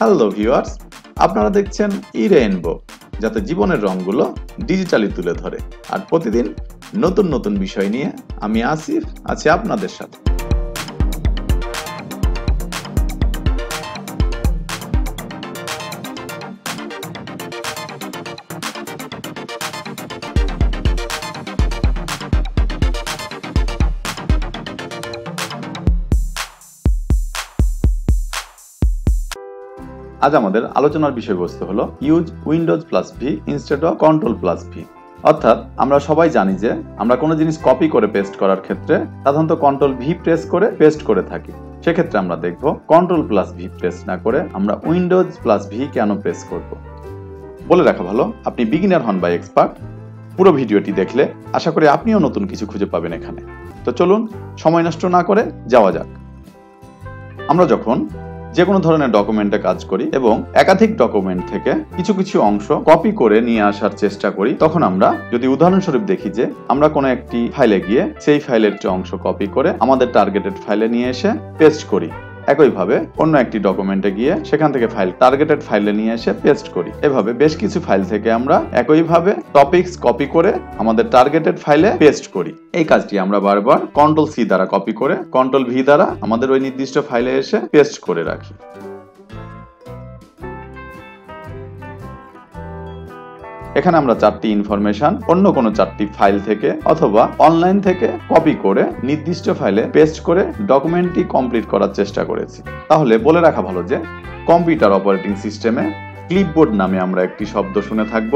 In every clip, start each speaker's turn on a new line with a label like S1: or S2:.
S1: Hello viewers আপনারা দেখছেন ই rainbow যাতে জীবনের রঙগুলো ডিজিটালি তুলে ধরে। আর প্রতিদিন নতুন নতুন বিষয় নিয়ে আমি আসিফ, আছি আপনাদের সাথে। আজ আমাদের আলোচনার বিষয়বস্তু হলো use Windows plus V instead of control plus V অর্থাৎ আমরা সবাই জানি যে আমরা কোনো জিনিস কপি করে পেস্ট করার ক্ষেত্রে সাধারণত কন্ট্রোল ভি প্রেস করে পেস্ট করে থাকি। সেক্ষেত্রে আমরা দেখব কন্ট্রোল প্লাস ভি প্রেস না করে আমরা উইন্ডোজ প্লাস ভি কেন প্রেস করব। বলে রাখা ভালো, আপনি বিগিনার হন বা এক্সপার্ট পুরো ভিডিওটি দেখলে আশা করি আপনিও নতুন কিছু খুঁজে পাবেন এখানে। তো চলুন সময় নষ্ট না করে যাওয়া যাক। আমরা যখন যে কোনো ধরনের ডকুমেন্টে কাজ করি এবং একাধিক ডকুমেন্ট থেকে কিছু কিছু অংশ কপি করে নিয়ে আসার চেষ্টা করি। তখন আমরা যদি উদাহরণস্বরূপ দেখি যে আমরা কোনো একটি ফাইলে গিয়ে সেই ফাইলের একটি অংশ কপি করে আমাদের টার্গেটেড ফাইলে নিয়ে এসে পেস্ট করি। একইভাবে অন্য একটি ডকুমেন্টে গিয়ে সেখান থেকে ফাইল টার্গেটেড ফাইলে নিয়ে এসে পেস্ট করি। এভাবে বেশ কিছু ফাইল থেকে আমরা একইভাবে টপিকস কপি করে আমাদের টার্গেটেড ফাইলে পেস্ট করি। এই কাজটি আমরা বারবার কন্ট্রোল সি দ্বারা কপি করে কন্ট্রোল ভি দ্বারা আমাদের ওই নির্দিষ্ট ফাইলে এসে পেস্ট করে রাখি। এখানে আমরা চারটি ইনফরমেশন অন্য কোনো চারটি ফাইল থেকে অথবা অনলাইন থেকে কপি করে নির্দিষ্ট ফাইলে পেস্ট করে ডকুমেন্টটি কমপ্লিট করার চেষ্টা করেছি। তাহলে বলে রাখা ভালো যে কম্পিউটার অপারেটিং সিস্টেমে ক্লিপবোর্ড নামে আমরা একটি শব্দ শুনে থাকব।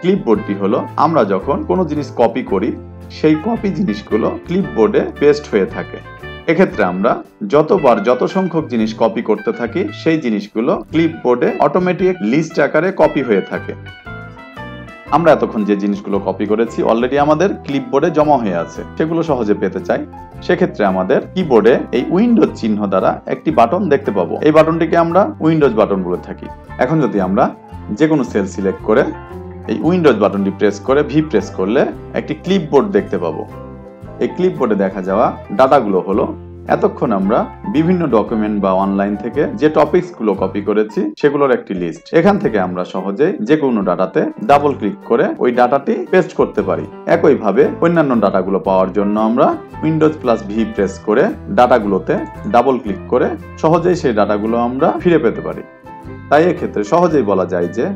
S1: ক্লিপবোর্ডটি হলো, আমরা যখন কোনো জিনিস কপি করি, সেই কপি জিনিসগুলো ক্লিপবোর্ডে পেস্ট হয়ে থাকে। এক্ষেত্রে আমরা যতবার যত সংখ্যক জিনিস কপি করতে থাকি, সেই জিনিসগুলো ক্লিপবোর্ডে অটোমেটিক লিস্ট আকারে কপি হয়ে থাকে। আমরা এতক্ষণ যে জিনিসগুলো কপি করেছি অলরেডি আমাদের ক্লিপবোর্ডে জমা হয়ে আছে। সেগুলো সহজে পেতে চাই। সেক্ষেত্রে আমাদের কিবোর্ডে এই উইন্ডোজ চিহ্ন দ্বারা একটি বাটন দেখতে পাবো। এই বাটনটিকে আমরা উইন্ডোজ বাটন বলে থাকি। এখন যদি আমরা যে কোনো সেল সিলেক্ট করে এই উইন্ডোজ বাটনটি প্রেস করে ভি প্রেস করলে একটি ক্লিপবোর্ড দেখতে পাবো। এই ক্লিপবোর্ডে দেখা যাওয়া ডাটাগুলো হলো এতক্ষণ আমরা বিভিন্ন ডকুমেন্ট বা অনলাইন থেকে যে টপিকসগুলো কপি করেছি, সেগুলোর একটি লিস্ট এখান থেকে আমরা সহজেই যে কোনো ডাটাতে ডাবল ক্লিক করে ওই ডাটাটি পেস্ট করতে পারি। একইভাবে অন্যান্য ডাটাগুলো পাওয়ার জন্য আমরা উইন্ডোজ প্লাস ভি প্রেস করে ডাটাগুলোতে ডাবল ক্লিক করে সহজেই সেই ডাটাগুলো আমরা ফিরে পেতে পারি। তাই এক্ষেত্রে সহজেই বলা যায় যে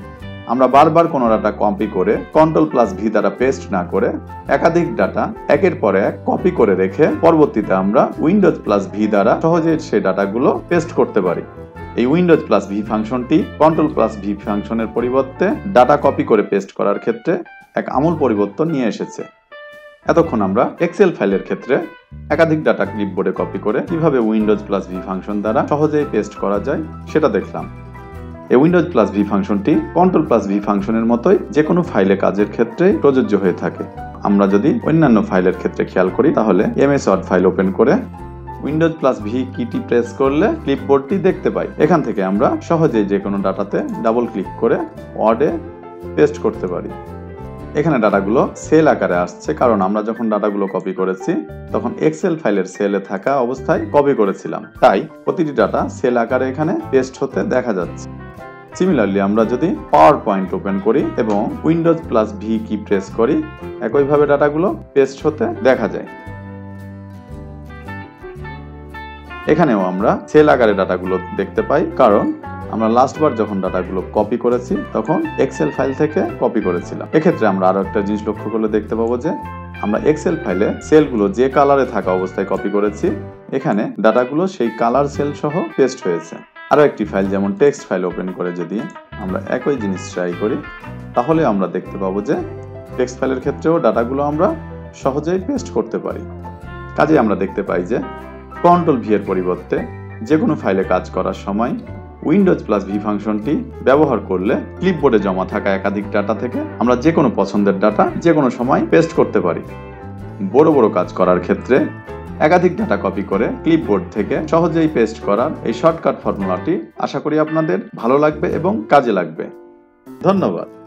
S1: আমরা বারবার কোনো ডাটা কপি করে কন্ট্রোল প্লাস ভি দ্বারা পেস্ট না করে একাধিক ডাটা একের পর এক কপি করে রেখে পরবর্তীতে আমরা উইন্ডোজ প্লাস ভি দ্বারা সহজে সেই ডাটাগুলো পেস্ট করতে পারি। এই উইন্ডোজ প্লাস ভি ফাংশনটি কন্ট্রোল প্লাস ভি ফাংশনের পরিবর্তে ডাটা কপি করে পেস্ট করার ক্ষেত্রে এক আমূল পরিবর্তন নিয়ে এসেছে। এতক্ষণ আমরা এক্সেল ফাইলের ক্ষেত্রে একাধিক ডাটা ক্লিপবোর্ডে কপি করে কীভাবে উইন্ডোজ প্লাস ভি ফাংশন দ্বারা সহজেই পেস্ট করা যায় সেটা দেখলাম। এই উইন্ডোজ প্লাস ভি ফাংশনটি কন্ট্রোল প্লাস ভি ফাংশনের মতোই যে কোনো ফাইলে কাজের ক্ষেত্রে প্রযোজ্য হয়ে থাকে। আমরা যদি অন্যান্য ফাইলের ক্ষেত্রে খেয়াল করি, তাহলে এমএস ওয়ার্ড ফাইল ওপেন করে উইন্ডোজ প্লাস ভি কিটি প্রেস করলে ক্লিপবোর্ডটি দেখতে পাই। এখান থেকে আমরা সহজেই যে কোনো ডাটাতে ডাবল ক্লিক করে ওয়ার্ডে পেস্ট করতে পারি। এখানে ডাটাগুলো সেল আকারে আসছে, কারণ আমরা যখন ডাটাগুলো কপি করেছি, তখন এক্সেল ফাইলের সেলে থাকা অবস্থায় কপি করেছিলাম। তাই প্রতিটি ডাটা সেল আকারে এখানে পেস্ট হতে দেখা যাচ্ছে। সিমিলারলি আমরা যদি পাওয়ার পয়েন্ট ওপেন করি এবং Windows plus V key press করি, একইভাবে ডাটাগুলো পেস্ট হতে দেখা যায়। এখানেও আমরা সেল আকারে ডাটাগুলো দেখতে পাই, কারণ আমরা লাস্টবার যখন ডাটাগুলো কপি করেছি, তখন এক্সেল ফাইল থেকে কপি করেছিলাম। এক্ষেত্রে আমরা আরও একটা জিনিস লক্ষ্য করলে দেখতে পাবো যে, আমরা এক্সেল ফাইলে সেলগুলো যে কালারে থাকা অবস্থায় কপি করেছি, এখানে ডাটাগুলো সেই কালার সেল সহ পেস্ট হয়েছে। আরও একটি ফাইল যেমন টেক্সট ফাইল ওপেন করে যদি আমরা একই জিনিস ট্রাই করি, তাহলে আমরা দেখতে পাবো যে টেক্সট ফাইলের ক্ষেত্রেও ডাটাগুলো আমরা সহজেই পেস্ট করতে পারি। কাজে আমরা দেখতে পাই যে কন্ট্রোল ভি এর পরিবর্তে যে কোনো ফাইলে কাজ করার সময় উইন্ডোজ প্লাস ভি ফাংশনটি ব্যবহার করলে ক্লিপবোর্ডে জমা থাকা একাধিক ডাটা থেকে আমরা যে কোনো পছন্দের ডাটা যে কোনো সময় পেস্ট করতে পারি। বড় বড় কাজ করার ক্ষেত্রে একাধিক ডাটা কপি করে ক্লিপবোর্ড থেকে সহজেই পেস্ট করার এই শর্টকাট ফর্মুলাটি আশা করি আপনাদের ভালো লাগবে এবং কাজে লাগবে। ধন্যবাদ।